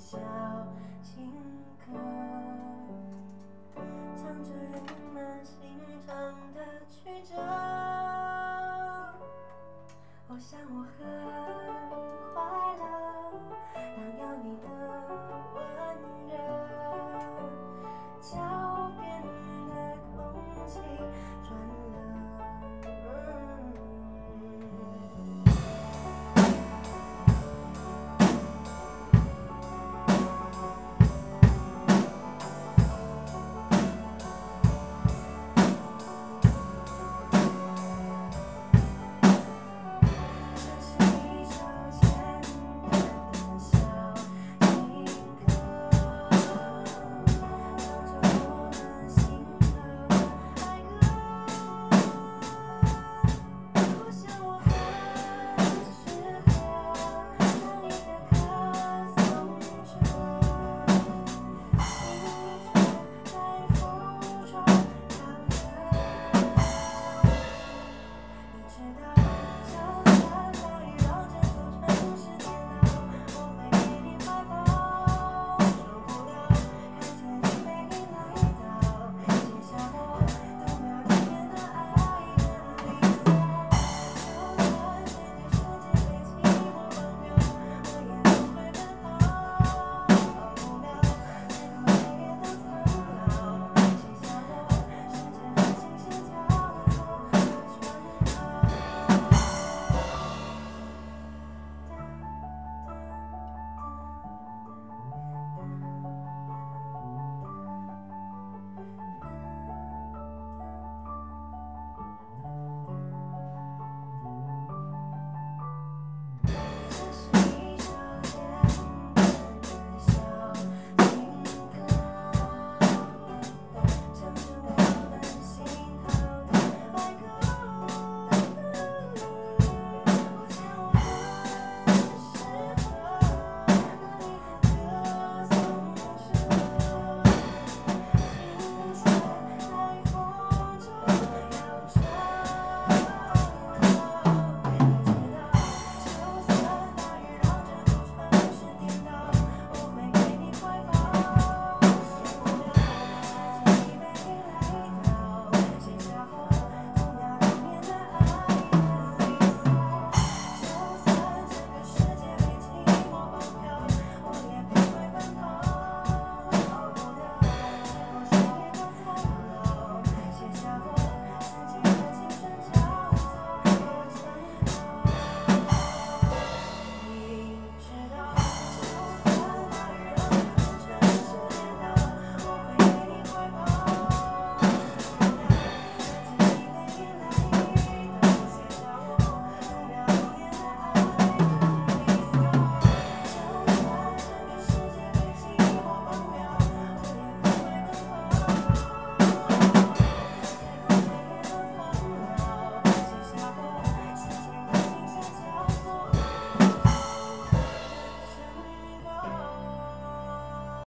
小 boy.